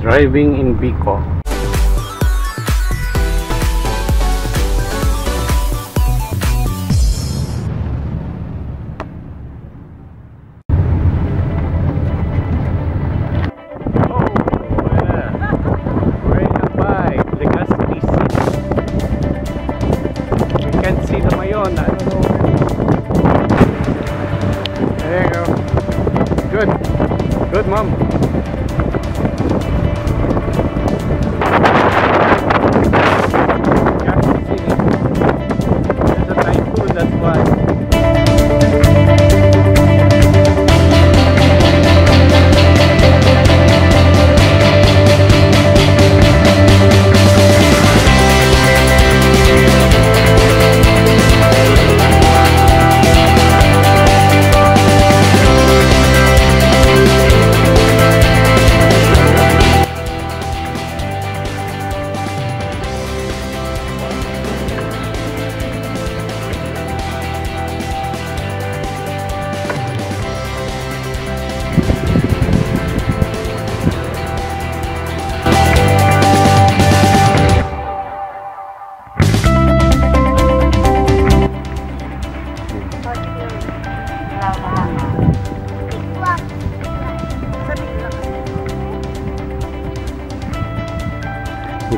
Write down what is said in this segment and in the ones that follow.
driving in Bicol. Oh, wala. We're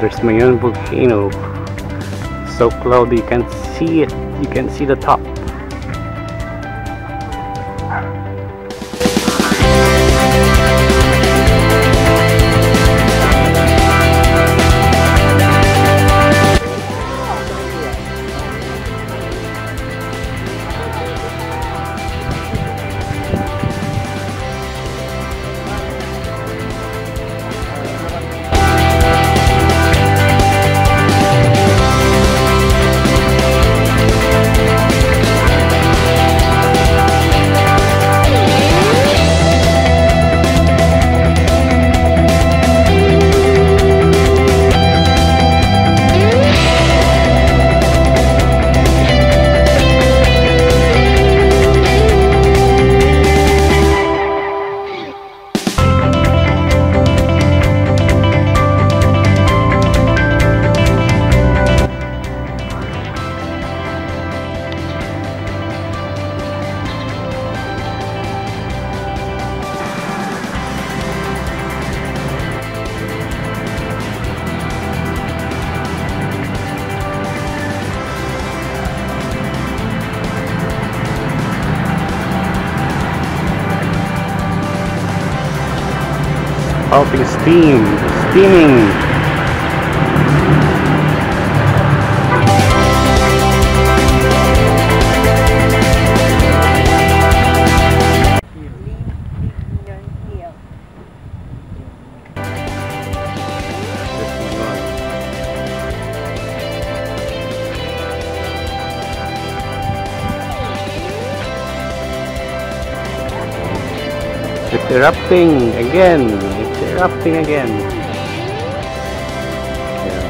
There's Mayon volcano. So cloudy, you can't see it. You can see the top. Pumping steam, steaming. It's erupting again. Erupting again. Yeah.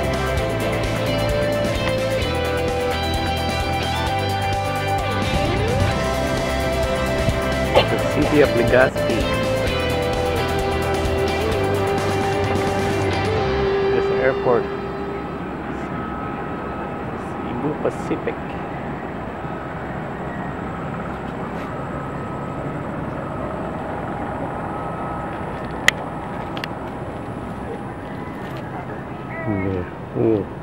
The city of Legazpi. This airport. Cebu Pacific. Yeah.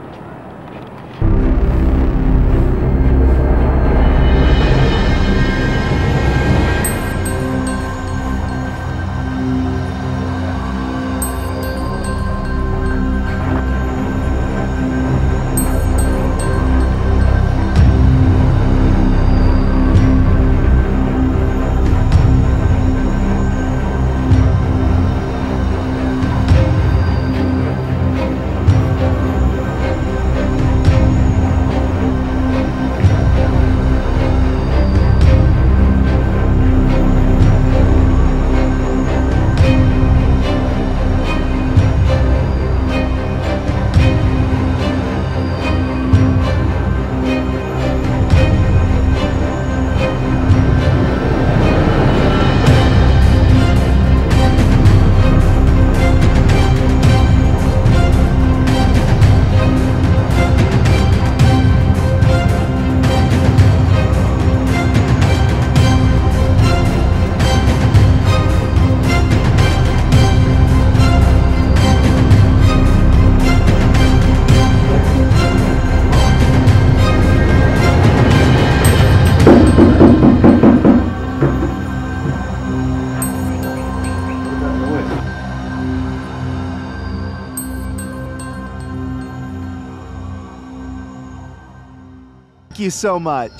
You so much.